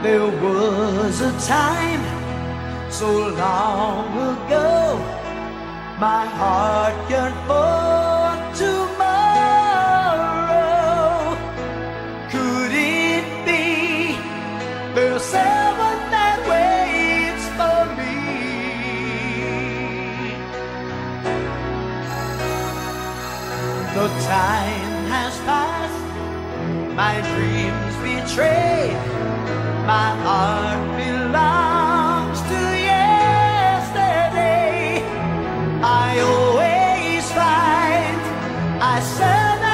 There was a time so long ago, my heart yearned for tomorrow. Could it be there's someone that waits for me? The time my dreams betray. my heart belongs to yesterday. I always find I survive.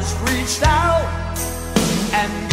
reached out and